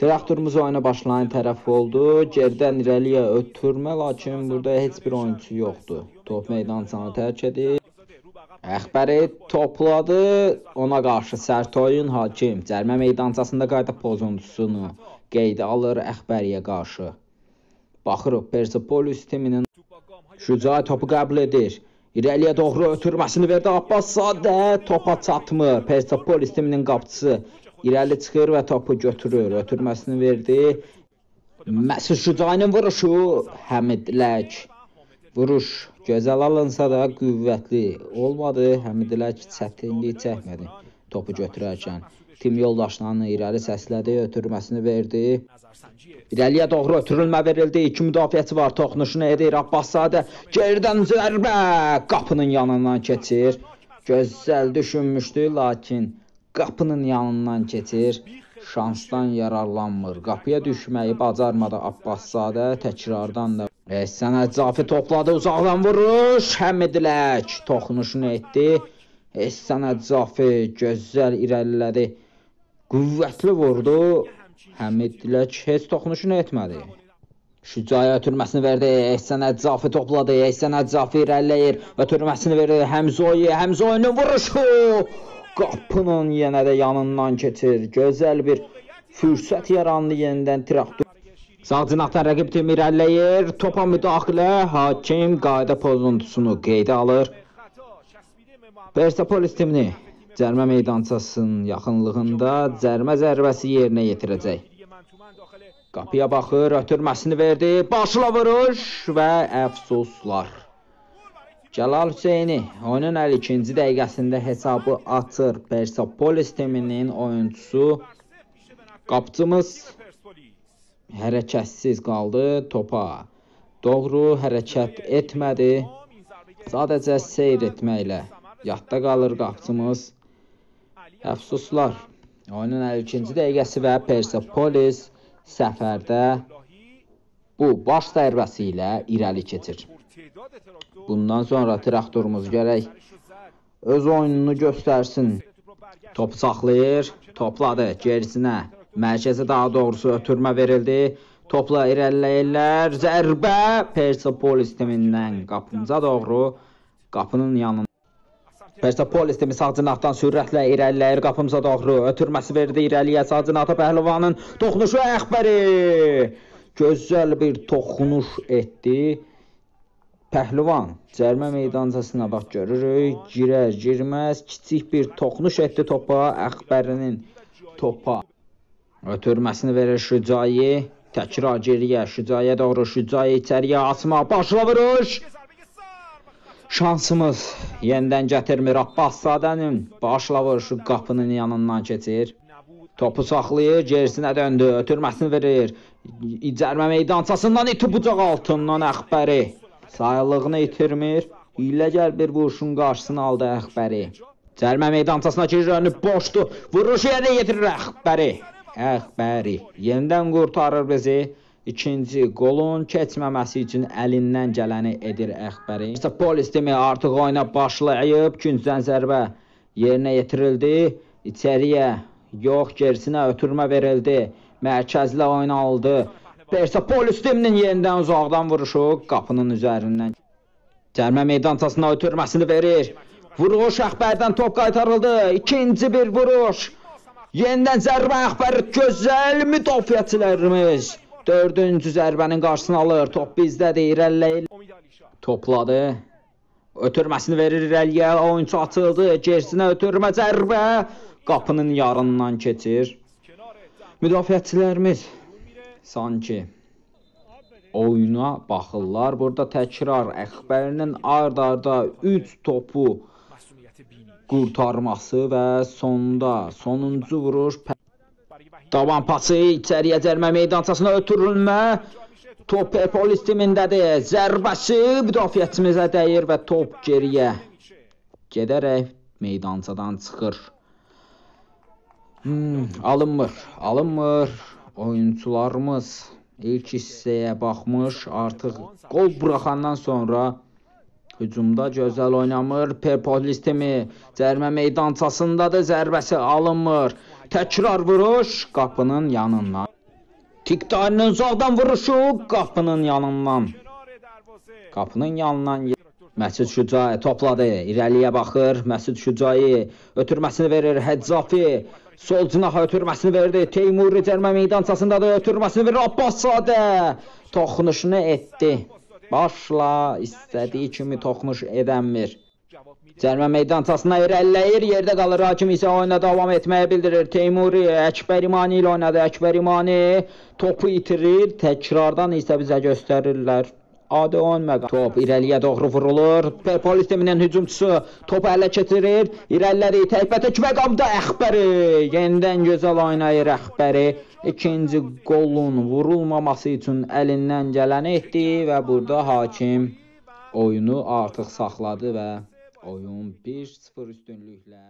Traktorumuz oyuna başlayan tərəf oldu. Geridən irəliyə ötürmə, lakin burada heç bir oyunçu yoxdur. Top meydançanı tərk edir. Əxbəri topladı. Ona qarşı sərt oyun hakim. Cərmə meydançasında qayda pozuntusunu qeydə alır Əxbəriyə qarşı. Baxırıq Persepolis timinin Şücai topu qəbul edir. İrəliyə doğru ötürməsini verdi Abbas Sadə. Topa çatmır. Persepolis timinin qapıçısı irəli çıxır və topu götürür. Ötürməsini verdi. Məsud Şücainin vuruşu Həmidlək. Vuruş gözəl alınsa da qüvvətli olmadı. Həmidlək çətinlik çəkmədi topu götürərkən. Tim yoldaşlarını irəli səslədi, ötürməsini verdi. İrəliyə doğru ötürülmə verildi. İki müdafiəçi var. Toxunuşunu edir Abbaszadə. Geridən zərbə qapının yanından keçir. Gözəl düşünmüşdü, lakin qapının yanından keçir. Şansdan yararlanmır. Qapıya düşməyi bacarmadı Abbaszadə. Təkrardan da Əhsən Əcafi topladı, uzaqdan vuruş. Həmidlək toxunuşunu etdi. Əhsən Əcafi gözəl irəlilədi. Qüvvətli vurdu. Həmidlək heç toxunuşunu etmədi. Şücaya ötürməsini verdi. Əhsən Əczafi topladı. Əhsən Əczafi irəliləyir. Ötürməsini verdi. Həmzoyi, Həmzoyinin vuruşu. Qapının yenə də yanından keçir. Gözəl bir fürsət yarandı yenidən traktor. Sağ cinahdan rəqib tim irəliləyir. Topa müdaxilə. Hakim qayda pozuntusunu qeydə alır. Persepolis timini cərmə meydançasının yaxınlığında cərmə zərbəsi yerinə yetirəcək. Qapıya baxır, ötürməsini verdi. Başla vuruş və əfsuslar. Cəlal Hüseyni oyunun 52-ci dəqiqəsində hesabı açır. Persepolis timinin oyunçusu qapıcımız hərəkətsiz qaldı topa. Doğru hərəkət etmədi. Sadəcə seyr etməklə yadda qalır qapıcımız. Əfsuslar. Oyunun 52-ci dəqiqəsi və Persepolis səfərdə bu baş zərbəsi ilə irəli keçir. Bundan sonra traktorumuz gərək öz oyununu göstərsin. Topu saxlayır, topladı gerisinə. Mərkəzə daha doğrusu ötürmə verildi. Topla irəliləyirlər. Zərbə Persepolis timindən qapımıza doğru qapının yanına Persepolis timi sağ cinahdan sürətlə irəliləyir qapımıza doğru. Ötürməsi verdi irəliyə sağ cinahda pəhlivanın toxunuşu Əxbəri. Gözəl bir toxunuş etdi. Pəhlivan cərmə meydançasına bax görürük. Girər, girməz kiçik bir toxunuş etdi topa. Əxbərinin topa. Ötürməsini verir Şücayi. Təkrar geriyə Şücayə doğru Şücayi içəriyə açma. Başla vuruş. Şansımız yenidən gətirmir Abbas Sadənin başla vuruşu qapının yanından keçir. Topu saxlayır, gerisinə döndü, ötürməsini verir. İcərmə meydançasından iti bucaq altından Əxbəri. Sayıllığını itirmir. Hiyləgər bir vuruşun qarşısını aldı Əxbəri. Cərmə meydançasına girir, boşdu. Vuruşu yerə yetirir Əxbəri. Əxbəri yenidən qurtarır bizi. İkinci qolun keçməməsi üçün əlindən gələni edir Əxbəri. İşte polis timi artıq oyuna başlayıb. Küncdən zərbə yerinə yetirildi. İçəriyə yox, gerisinə ötürmə verildi. Mərkəzlə oyun aldı. Persepolis timinin yenidən uzaqdan vuruşu qapının üzərindən. Cərmə meydançasına ötürməsini verir. Vuruş Əxbərdən top qaytarıldı. İkinci bir vuruş. Yenidən zərbə Əxbər gözəl müdafiəçilərimiz. Dördüncü zərbənin qarşısını alır. Top bizdədir. İrəliləyir. Topladı. Ötürməsini verir irəliyə. Oyunçu açıldı. Gerisinə ötürmə zərbə. Qapının yarından keçir. Müdafiəçilərimiz sanki oyuna baxırlar. Burada təkrar Əxbərinin ard-arda 3 topu qurtarması və sonda sonuncu vuruş Davan pası içəriyə cərmə meydançasına ötürülmə. Top polis timindədir. Zərbəsi müdafiəçimizə dəyir və top geriyə gedərək meydançadan çıxır. Hmm, alınmır, alınmır. Oyunçularımız ilk hissəyə baxmış, artıq qol buraxandan sonra hücumda gözəl oynamır. Perpolis timi cərmə meydançasındadır, zərbəsi alınmır. Təkrar vuruş qapının yanından. Tiktanın sağdan vuruşu qapının yanından. Qapının yanından Məsud Şücayi topladı. İrəliyə baxır. Məsud Şücayi ötürməsini verir. Həccafi sol cinaha ötürməsini verdi. Teymuri cərmə meydançasındadır. Ötürməsini verir. Abbaszadə toxunuşunu etdi. Başla istədiyi kimi toxunuş edəmir. Cərmə meydançasına irəliləyir, yerdə qalır. Hakim isə oyuna davam etməyi bildirir. Teymuri Əkbərimani ilə oynadı. Əkbərimani topu itirir. Təkrardan isə bizə göstərirlər. Adi oyun məqam. Top irəliyə doğru vurulur. Perpolis timinin hücumçusu topu ələ keçirir. İrəlilədi. Təkbətək məqamda Əxbəri. Yenidən gözəl oynayır Əxbəri. İkinci qolun vurulmaması üçün əlindən gələni etdi və burada hakim oyunu artıq saxladı və oyun 1-0 üstünlüklə